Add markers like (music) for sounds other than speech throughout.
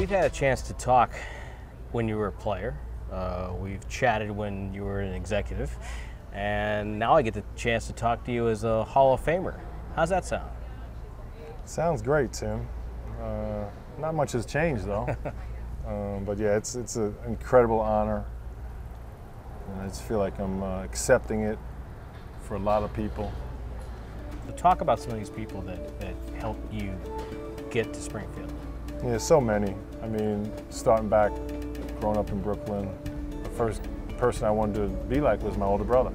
We've had a chance to talk when you were a player. Uh, we've chatted when you were an executive. And now I get the chance to talk to you as a Hall of Famer. How's that sound? Sounds great, Tim. Uh, not much has changed though. (laughs) um, but yeah, it's it's an incredible honor, and I just feel like I'm uh, accepting it for a lot of people. So talk about some of these people that, that helped you get to Springfield. Yeah, so many. I mean, starting back, growing up in Brooklyn, the first person I wanted to be like was my older brother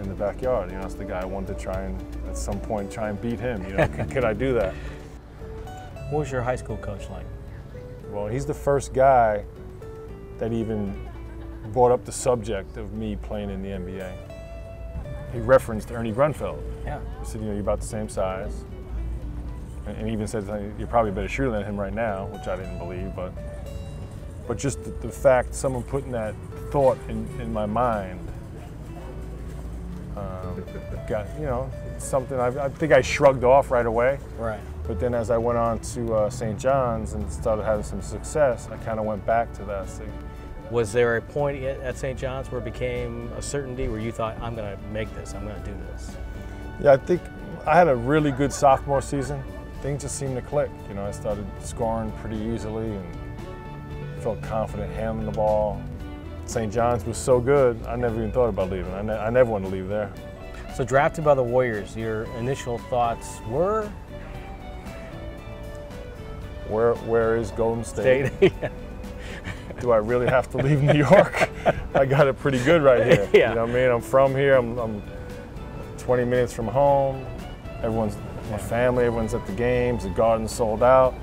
in the backyard. You know, that's the guy I wanted to try and, at some point, try and beat him. You know, could, could I do that? What was your high school coach like? Well, he's the first guy that even brought up the subject of me playing in the NBA. He referenced Ernie Grunfeld. Yeah. He said, you know, you're about the same size. And, even said, you're probably a better shooter than him right now, which I didn't believe, but but just the, the fact someone putting that thought in, in my mind um, got, you know, something I, I think I shrugged off right away. Right. But then as I went on to uh, St. John's and started having some success, I kind of went back to that. So, Was there a point at at St. John's where it became a certainty where you thought, I'm going to make this, I'm going to do this? yeah, I think I had a really good sophomore season. Things just seemed to click. You know, I started scoring pretty easily and felt confident handling the ball. St. John's was so good, I never even thought about leaving. I, ne- I never wanted to leave there. So drafted by the Warriors, your initial thoughts were Where, where is Golden State? State. (laughs) do I really have to leave New York? (laughs) I got it pretty good right here. (laughs) Yeah. You know what I mean? I'm from here. I'm, I'm 20 minutes from home. Everyone's my family. Everyone's at the games. The garden's sold out.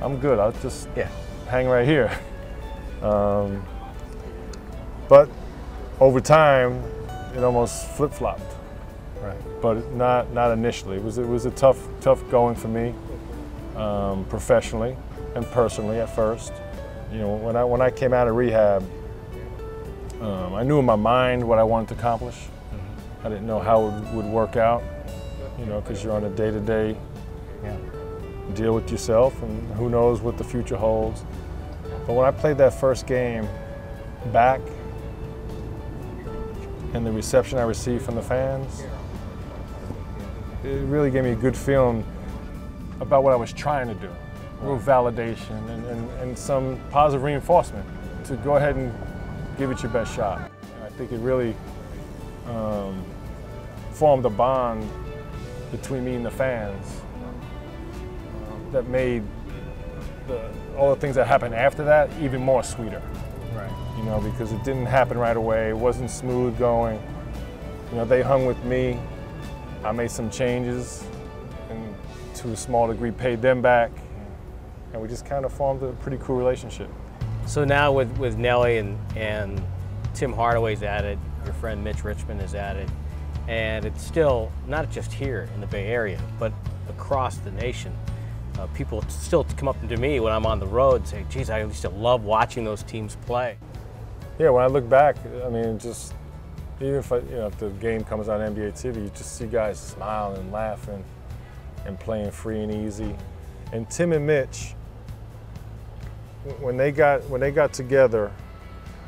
I'm good. I'll just yeah. hang right here. Um, but over time, it almost flip flopped. Right. But not not initially. It was it was a tough tough going for me, um, professionally and personally at first. You know, when I when I came out of rehab, um, I knew in my mind what I wanted to accomplish. I didn't know how it would work out. You know, because you're on a day to day Yeah. deal with yourself, and who knows what the future holds. But when I played that first game back, and the reception I received from the fans, it really gave me a good feeling about what I was trying to do. A little validation and, and, and some positive reinforcement to go ahead and give it your best shot. I think it really um, formed a bond between me and the fans that made the, all the things that happened after that even more sweeter. Right. You know, because it didn't happen right away. It wasn't smooth going. You know, they hung with me. I made some changes, and to a small degree, paid them back, and we just kind of formed a pretty cool relationship. So now with, with Nelly and, and Tim Hardaway's added, your friend Mitch Richmond is added, and it's still not just here in the Bay Area, but across the nation. Uh, people still come up to me when I'm on the road and say, geez, I used to love watching those teams play. Yeah, when I look back, I mean, just even if I, you know if the game comes on NBA TV, you just see guys smiling and laughing and playing free and easy. And Tim and Mitch, when they got when they got together,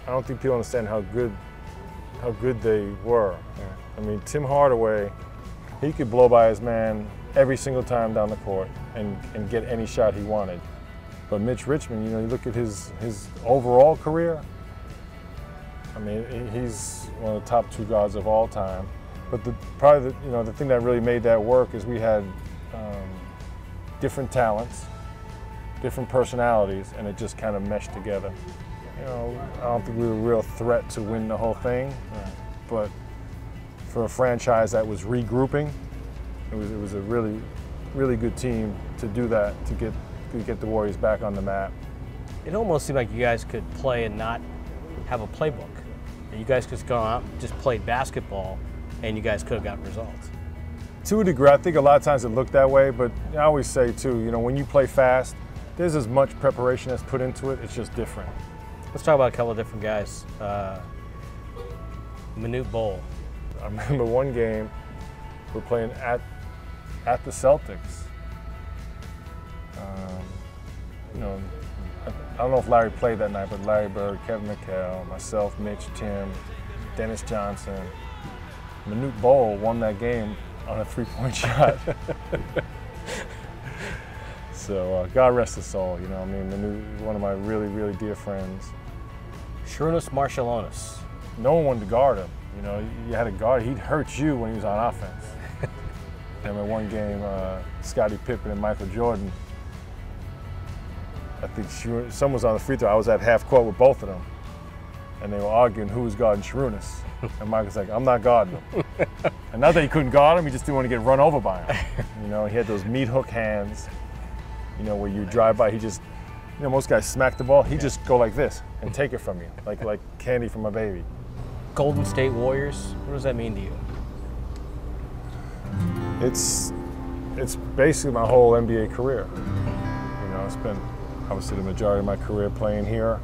I don't think people understand how good how good they were. I mean, Tim Hardaway, he could blow by his man every single time down the court and, and get any shot he wanted. But Mitch Richmond, you know, you look at his his overall career. I mean, he's one of the top two guards of all time. But the, probably, the, you know, the thing that really made that work is we had um, different talents, different personalities, and it just kind of meshed together. You know, I don't think we were a real threat to win the whole thing, but for a franchise that was regrouping, it was, it was a really, really good team to do that to get to get the Warriors back on the map. It almost seemed like you guys could play and not have a playbook. You guys could go out and just played basketball, and you guys could have got results. To a degree, I think a lot of times it looked that way, but I always say too, you know, when you play fast, there's as much preparation that's put into it. It's just different. Let's talk about a couple of different guys. Uh, Manute Bol. I (laughs) remember one game we're playing at at the Celtics. Um, you know, I don't know if Larry played that night, but Larry Bird, Kevin McHale, myself, Mitch, Tim, Dennis Johnson, Manute Bol won that game on a three-point (laughs) shot. (laughs) so uh, God rest his soul. You know, I mean, Manute, one of my really, really dear friends. Sarunas Marciulionis. No one wanted to guard him. You know, you had a guard. He'd hurt you when he was on offense. (laughs) and in one game, uh, Scottie Pippen and Michael Jordan. I think someone was on the free throw. I was at half court with both of them, and they were arguing who was guarding Sarunas. (laughs) And Michael's like, I'm not guarding him. (laughs) and not that he couldn't guard him, he just didn't want to get run over by him. You know, he had those meat hook hands, you know, where you drive by, he just, you know, most guys smack the ball, he just go like this and take it from you, like, like candy from a baby. Golden State Warriors, what does that mean to you? It's, it's basically my whole NBA career. You know, I spent obviously the majority of my career playing here.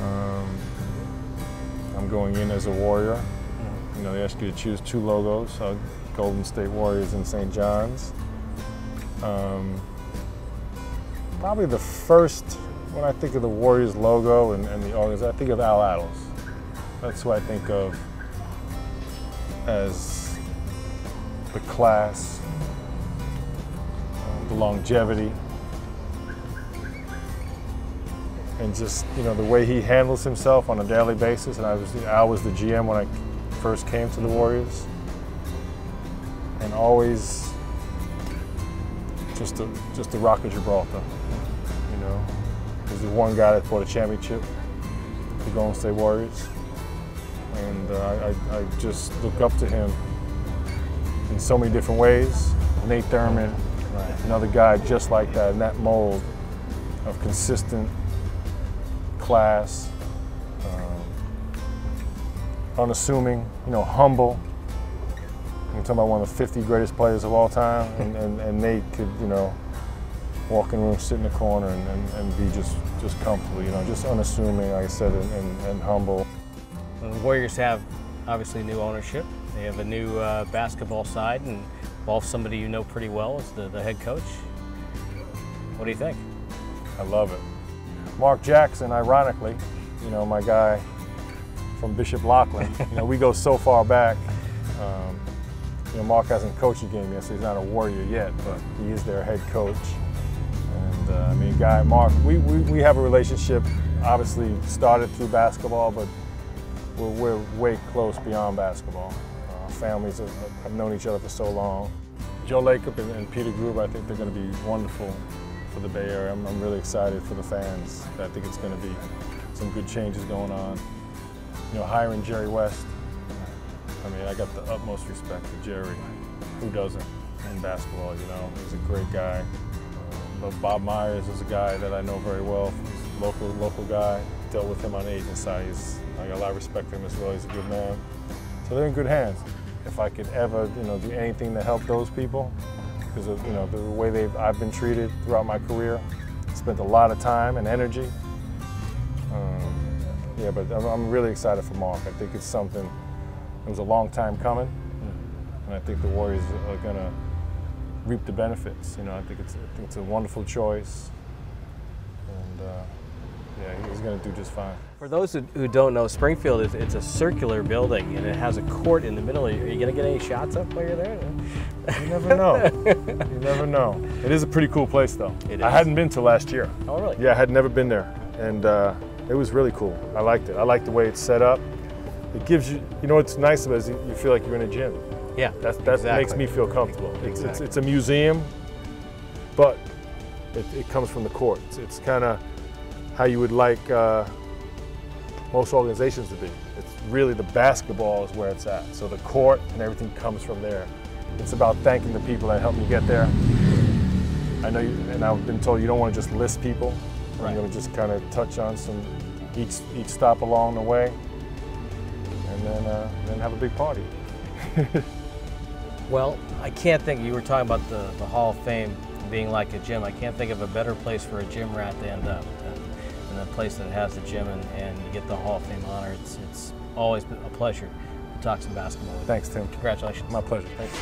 Um, I'm going in as a Warrior. You know, they ask you to choose two logos, uh, Golden State Warriors and St. John's. Um, probably the first, when I think of the Warriors logo and, and the organization, I think of Al Attles. That's who I think of as the class, uh, the longevity, and just you know the way he handles himself on a daily basis. And I was I was the GM when I first came to the Warriors, and always just a just a rock of Gibraltar. You know, he's the one guy that brought a championship the Golden State Warriors, and uh, I, I just look up to him in so many different ways. Nate Thurmond, right. another guy just like that in that mold of consistent class, um, unassuming, you know, humble. You're talking about one of the 50 greatest players of all time, and, and, and Nate could, you know, walk in the room, sit in the corner, and, and, and, be just, just comfortable, you know, just unassuming, like I said, and, and humble. The Warriors have obviously new ownership. They have a new uh, basketball side, and Wolf, somebody you know pretty well, is the, the head coach. What do you think? I love it. Mark Jackson, ironically, you know, my guy from Bishop Loughlin. you know, we go so far back. Um, you know, Mark hasn't coached a game yet, so he's not a warrior yet, but he is their head coach. And uh, I mean, guy, Mark, we, we, we have a relationship, obviously started through basketball, but we're, we're way close beyond basketball. Our families have, have known each other for so long. Joe Lacob and, and Peter Guber, I think they're going to be wonderful for the Bay Area. I'm, I'm really excited for the fans. I think it's going to be some good changes going on. You know, hiring Jerry West, I mean, I got the utmost respect for Jerry. Who doesn't in basketball, you know? He's a great guy. Uh, but Bob Myers is a guy that I know very well. He's a local, local guy. Dealt with him on the agent side. He's, I got a lot of respect for him as well. He's a good man. So they're in good hands. If I could ever, you know, do anything to help those people, because of you know the way they've I've been treated throughout my career. Spent a lot of time and energy. Um, yeah, but I'm, I'm, really excited for Mark. I think it's something. It was a long time coming, and I think the Warriors are going to reap the benefits. You know, I think it's I think it's a wonderful choice, and. Uh, yeah, he's going to do just fine. For those who, who don't know, Springfield is it's a circular building and it has a court in the middle. Are you going to get any shots up while you're there? You never know. (laughs) you never know. It is a pretty cool place, though. It is. I hadn't been to last year. Oh, really? Yeah, I had never been there, and uh, it was really cool. I liked it. I liked the way it's set up. It gives you, you know, what's nice about it is you feel like you're in a gym. Yeah, That's, that exactly. makes me feel comfortable. It's, Exactly. it's, it's a museum, but it, it comes from the court. It's, it's kind of how you would like uh, most organizations to be. It's really the basketball is where it's at. So the court and everything comes from there. It's about thanking the people that helped me get there. I know, you, and I've been told you don't want to just list people. Right. I'm going to just kind of touch on some each each stop along the way, and then uh, then have a big party. (laughs) Well, I can't think, you were talking about the, the Hall of Fame being like a gym. I can't think of a better place for a gym rat to end up than, than a place that has a gym and, and you get the Hall of Fame honor. It's, it's always been a pleasure to talk some basketball with you. Thanks, Tim. Congratulations. My pleasure. Thanks.